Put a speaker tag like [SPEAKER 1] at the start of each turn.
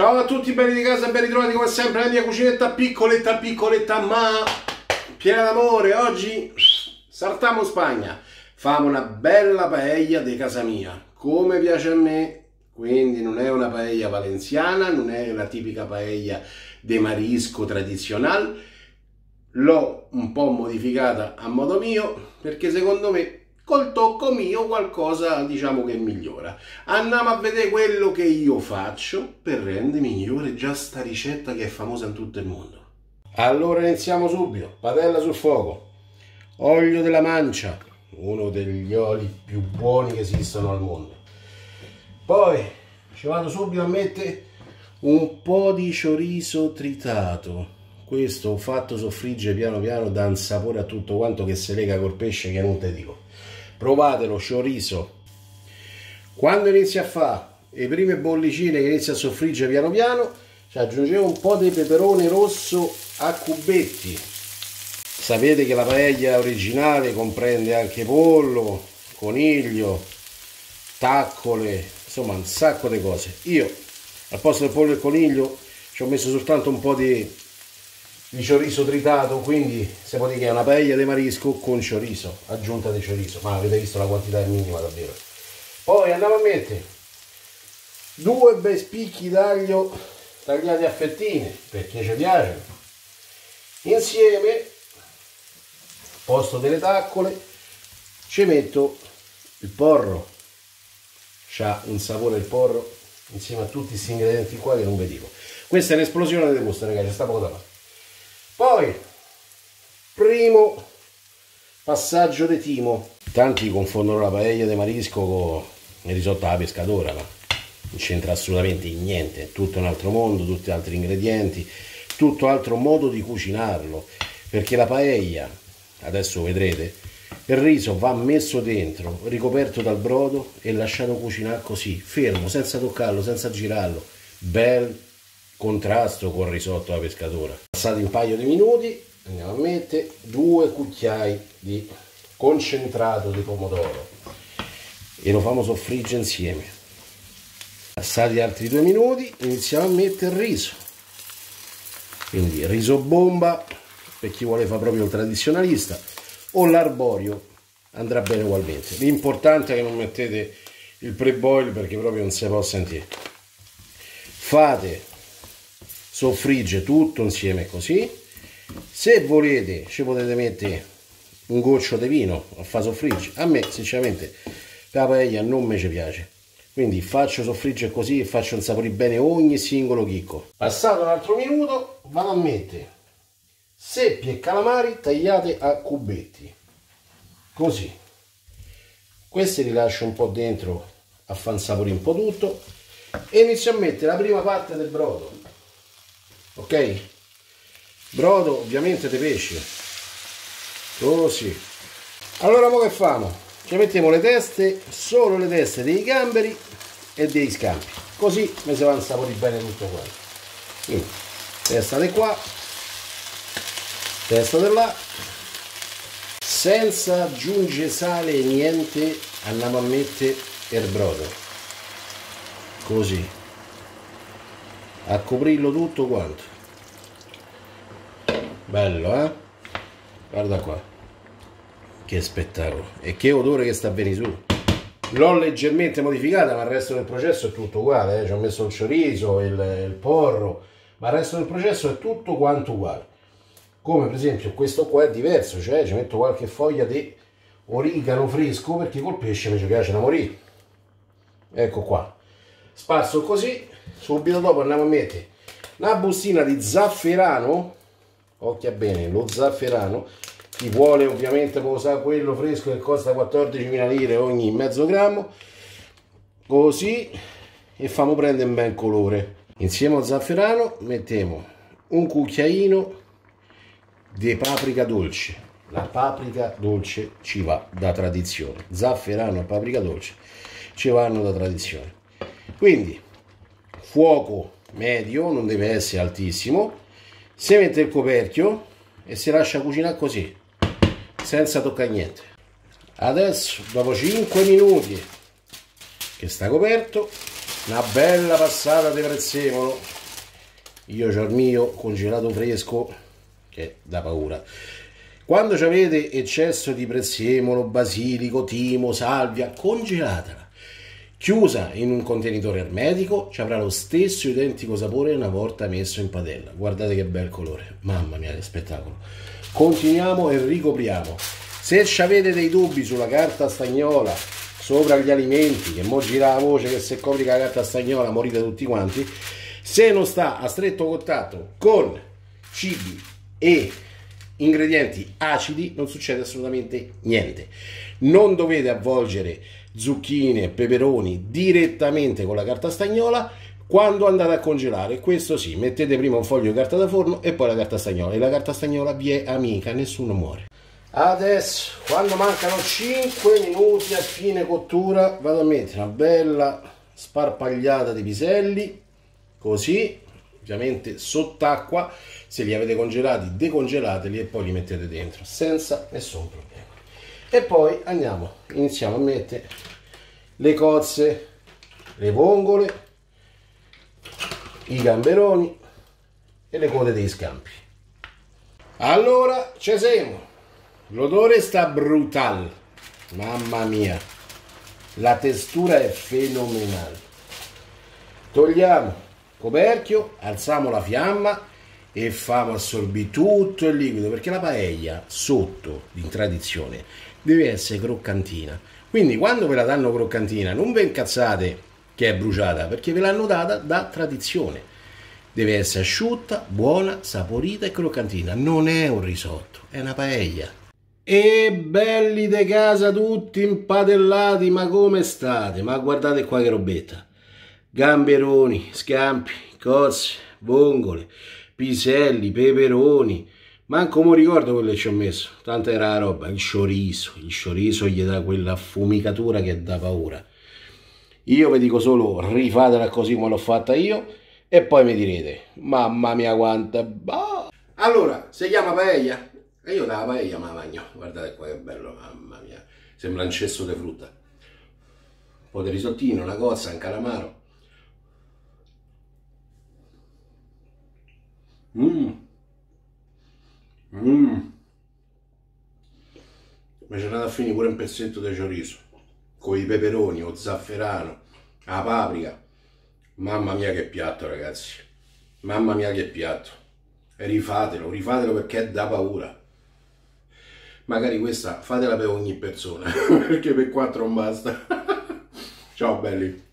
[SPEAKER 1] Ciao a tutti belli di casa, ben ritrovati come sempre nella mia cucinetta piccoletta piccoletta ma piena d'amore. Oggi saltiamo Spagna, famo una bella paella di casa mia, come piace a me. Quindi non è una paella valenziana, non è una tipica paella de marisco tradizionale. L'ho un po' modificata a modo mio perché secondo me col tocco mio qualcosa diciamo che migliora. Andiamo a vedere quello che io faccio per rendere migliore già sta ricetta che è famosa in tutto il mondo. Allora iniziamo subito, padella sul fuoco, olio della mancia, uno degli oli più buoni che esistono al mondo. Poi ci vado subito a mettere un po' di chorizo tritato. Questo fatto soffriggere piano piano dà un sapore a tutto quanto che si lega col pesce che non te dico provatelo, chorizo. Quando inizia a fare le prime bollicine che inizia a soffriggere piano piano, ci aggiungevo un po' di peperone rosso a cubetti. Sapete che la paella originale comprende anche pollo, coniglio, taccole, insomma un sacco di cose. Io al posto del pollo e coniglio ci ho messo soltanto un po' di di chorizo tritato, quindi se che è una paella di marisco con chorizo, aggiunta di chorizo, ma avete visto la quantità è minima davvero. Poi andiamo a mettere due bei spicchi d'aglio tagliati a fettine, perché ci piacciono, insieme, al posto delle taccole, ci metto il porro, c'ha un sapore il porro, insieme a tutti questi ingredienti qua che non vedevo. Questa è un'esplosione di gusto ragazzi, sta poco da fare. Poi, primo passaggio di timo. Tanti confondono la paella di marisco con il risotto alla pescatora, ma non c'entra assolutamente niente, è tutto un altro mondo, tutti altri ingredienti, tutto altro modo di cucinarlo, perché la paella, adesso vedrete, il riso va messo dentro, ricoperto dal brodo e lasciato cucinare così, fermo, senza toccarlo, senza girarlo, bel contrasto con il risotto alla pescatora. Passati un paio di minuti andiamo a mettere due cucchiai di concentrato di pomodoro e lo facciamo soffriggere insieme. Passati altri due minuti iniziamo a mettere il riso. Quindi riso bomba per chi vuole fare proprio il tradizionalista o l'arborio andrà bene ugualmente. L'importante è che non mettete il pre-boil perché proprio non si può sentire. Fate soffrigge tutto insieme così. Se volete ci potete mettere un goccio di vino a far soffriggere a me sinceramente la paella non mi piace. Quindi faccio soffriggere così e faccio insaporire bene ogni singolo chicco. Passato un altro minuto vado a mettere seppie e calamari tagliate a cubetti. Così. Questi li lascio un po' dentro a far insaporire un po' tutto e inizio a mettere la prima parte del brodo ok? Brodo ovviamente di pesce. Così allora ora che facciamo ci mettiamo le teste solo le teste dei gamberi e dei scampi. Così mi si va a insaporire bene tutto quanto quindi testa di qua. Testa di là. Senza aggiungere sale niente andiamo a mettere il brodo. Così a coprirlo tutto quanto. Bello eh? Guarda qua. Che spettacolo. E che odore che sta venire su. L'ho leggermente modificata ma il resto del processo è tutto uguale eh? ci ho messo il chorizo il, il porro ma il resto del processo è tutto quanto uguale. Come per esempio questo qua è diverso cioè ci metto qualche foglia di origano fresco perché col pesce mi piace da morire. Ecco qua. Sparso così subito dopo andiamo a mettere una bustina di zafferano occhia bene lo zafferano chi vuole ovviamente può usare quello fresco che costa 14.000 lire ogni mezzo grammo così e famo prendere un bel colore. Insieme al zafferano mettiamo un cucchiaino di paprika dolce. La paprika dolce ci va da tradizione. Zafferano e paprika dolce ci vanno da tradizione. Quindi fuoco medio, non deve essere altissimo, si mette il coperchio e si lascia cucinare così, senza toccare niente. Adesso, dopo 5 minuti che sta coperto, una bella passata di prezzemolo io ho il mio congelato fresco che da paura quando avete eccesso di prezzemolo, basilico, timo, salvia, congelatela. Chiusa in un contenitore ermetico, ci avrà lo stesso identico sapore una volta messo in padella. Guardate che bel colore, mamma mia che spettacolo. Continuiamo e ricopriamo. Se avete dei dubbi sulla carta stagnola, sopra gli alimenti, che mo gira la voce che se copri la carta stagnola morite tutti quanti, se non sta a stretto contatto con cibi e ingredienti acidi non succede assolutamente niente. Non dovete avvolgere zucchine peperoni direttamente con la carta stagnola quando andate a congelare. Questo sì, mettete prima un foglio di carta da forno e poi la carta stagnola. E la carta stagnola vi è amica, nessuno muore. Adesso, quando mancano 5 minuti a fine cottura, vado a mettere una bella sparpagliata di piselli, così, ovviamente sott'acqua se li avete congelati decongelateli e poi li mettete dentro senza nessun problema e poi andiamo iniziamo a mettere le cozze le vongole i gamberoni e le code dei scampi. Allora ci siamo l'odore sta brutal mamma mia. La textura è fenomenale. Togliamo coperchio alziamo la fiamma e famo assorbire tutto il liquido perché la paella sotto in tradizione deve essere croccantina quindi quando ve la danno croccantina non vi incazzate che è bruciata perché ve l'hanno data da tradizione deve essere asciutta, buona, saporita e croccantina non è un risotto, è una paella e belli de casa tutti impadellati ma come state? ma guardate qua che robetta gamberoni, scampi, cozze, vongole piselli, peperoni. Manco mi ricordo quello che ci ho messo. Tanta era la roba. Il scioriso. Il scioriso gli dà quella affumicatura che dà paura. Io vi dico solo rifatela così come l'ho fatta io e poi mi direte mamma mia quanta bah. allora si chiama paella e io dalla paella ma la magno guardate qua che bello mamma mia sembra un cesso di frutta un po' di risottino una cozza un calamaro Mmm. Mmm. Ma c'è andato a finire pure un pezzetto di chorizo. Con i peperoni, o zafferano, la paprika. Mamma mia che piatto ragazzi. Mamma mia che piatto. E rifatelo, rifatelo perché da paura. Magari questa fatela per ogni persona, perché per quattro non basta. Ciao belli.